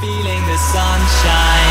Feeling the sunshine.